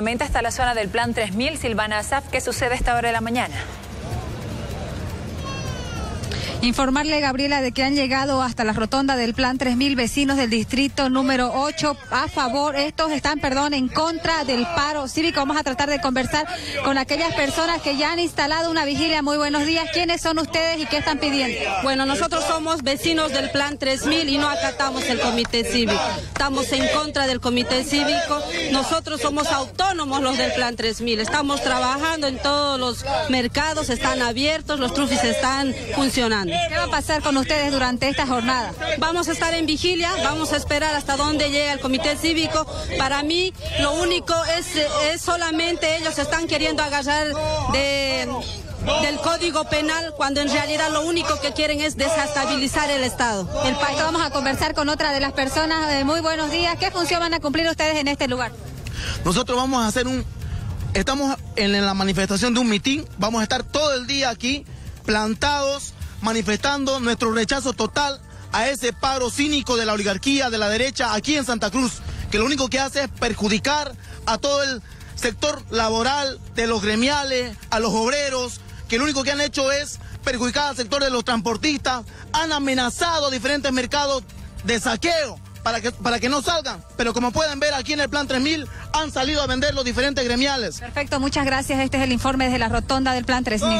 Hasta la zona del Plan 3000, Silvana Azaf, ¿qué sucede a esta hora de la mañana? Informarle, Gabriela, de que han llegado hasta la rotonda del Plan 3000 vecinos del distrito número 8 a favor, estos están, perdón, en contra del paro cívico. Vamos a tratar de conversar con aquellas personas que ya han instalado una vigilia. Muy buenos días. ¿Quiénes son ustedes y qué están pidiendo? Bueno, nosotros somos vecinos del Plan 3000 y no acatamos el comité cívico. Estamos en contra del comité cívico. Nosotros somos autónomos los del Plan 3000. Estamos trabajando en todos los mercados, están abiertos, los trufis están funcionando. ¿Qué va a pasar con ustedes durante esta jornada? Vamos a estar en vigilia, vamos a esperar hasta dónde llega el comité cívico. Para mí, lo único es, es solamente ellos están queriendo agarrar de del Código Penal cuando en realidad lo único que quieren es desestabilizar el Estado. El pacto vamos a conversar con otra de las personas. Eh, muy buenos días. ¿Qué función van a cumplir ustedes en este lugar? Nosotros vamos a hacer un... Estamos en la manifestación de un mitin. Vamos a estar todo el día aquí plantados manifestando nuestro rechazo total a ese paro cínico de la oligarquía de la derecha aquí en Santa Cruz, que lo único que hace es perjudicar a todo el sector laboral, de los gremiales, a los obreros, que lo único que han hecho es perjudicar al sector de los transportistas, han amenazado diferentes mercados de saqueo para que, para que no salgan. Pero como pueden ver aquí en el Plan 3000, han salido a vender los diferentes gremiales. Perfecto, muchas gracias. Este es el informe desde la rotonda del Plan 3000.